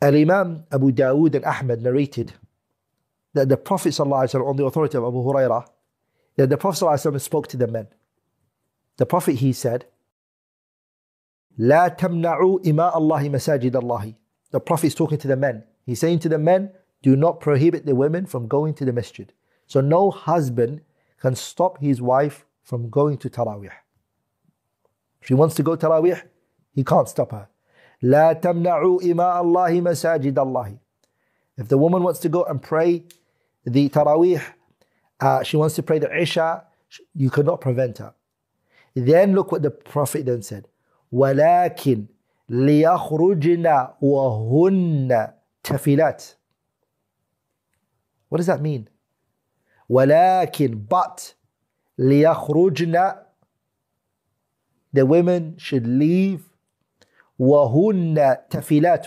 Al Imam Abu Dawood and Ahmad narrated that the Prophet ﷺ, on the authority of Abu Hurairah, that the Prophet ﷺ spoke to the men. The Prophet, he said, لا تمنعوا إماء الله مساجد الله. The Prophet is talking to the men. He's saying to the men, do not prohibit the women from going to the masjid. So no husband can stop his wife from going to Taraweeh. If she wants to go Taraweeh, he can't stop her. لا تمنعوا إماء الله مساجد الله. If the woman wants to go and pray the Taraweeh, uh, she wants to pray the Isha, you cannot prevent her. Then look what the Prophet then said. ولكن ليخرجن وهن تفلات. What does that mean? ولكن but ليخرجن the women should leave وهن تفلات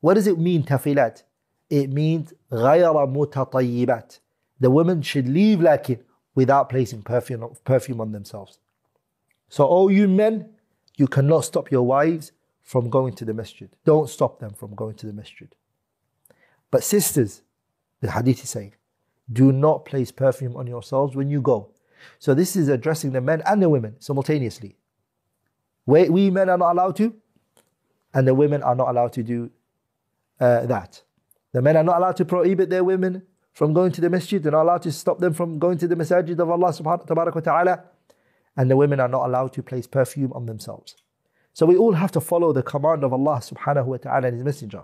What does it mean تفلات? It means غير متطيبات The women should leave لكن without placing perfume, perfume on themselves. So all you men, you cannot stop your wives from going to the masjid. Don't stop them from going to the masjid. But sisters, the hadith is saying, do not place perfume on yourselves when you go. So this is addressing the men and the women simultaneously. We, we men are not allowed to, and the women are not allowed to do uh, that. The men are not allowed to prohibit their women from going to the masjid. They're not allowed to stop them from going to the masjid of Allah subhanahu wa ta'ala. And the women are not allowed to place perfume on themselves. So we all have to follow the command of Allah subhanahu wa ta'ala and His Messenger.